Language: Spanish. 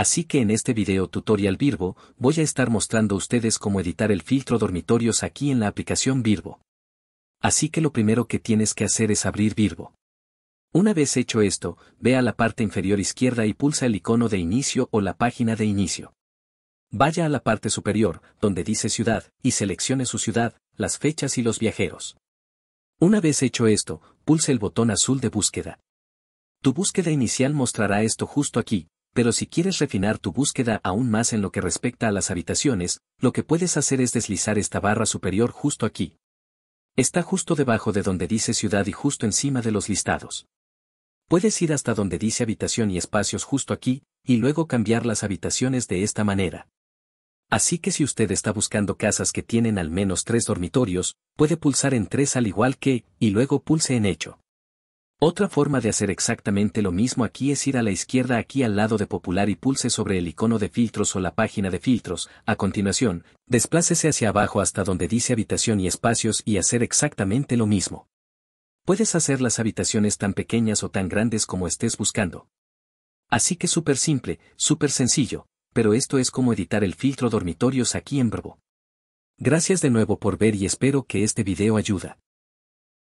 Así que en este video tutorial Virbo, voy a estar mostrando a ustedes cómo editar el filtro dormitorios aquí en la aplicación Virbo. Así que lo primero que tienes que hacer es abrir Virbo. Una vez hecho esto, ve a la parte inferior izquierda y pulsa el icono de inicio o la página de inicio. Vaya a la parte superior, donde dice ciudad, y seleccione su ciudad, las fechas y los viajeros. Una vez hecho esto, pulse el botón azul de búsqueda. Tu búsqueda inicial mostrará esto justo aquí, pero si quieres refinar tu búsqueda aún más en lo que respecta a las habitaciones, lo que puedes hacer es deslizar esta barra superior justo aquí. Está justo debajo de donde dice ciudad y justo encima de los listados. Puedes ir hasta donde dice habitación y espacios justo aquí, y luego cambiar las habitaciones de esta manera. Así que si usted está buscando casas que tienen al menos tres dormitorios, puede pulsar en tres al igual que, y luego pulse en hecho. Otra forma de hacer exactamente lo mismo aquí es ir a la izquierda aquí al lado de popular y pulse sobre el icono de filtros o la página de filtros, a continuación, desplácese hacia abajo hasta donde dice habitación y espacios y hacer exactamente lo mismo. Puedes hacer las habitaciones tan pequeñas o tan grandes como estés buscando. Así que súper simple, súper sencillo, pero esto es como editar el filtro dormitorios aquí en Bravo. Gracias de nuevo por ver y espero que este video ayuda.